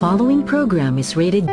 Following program is rated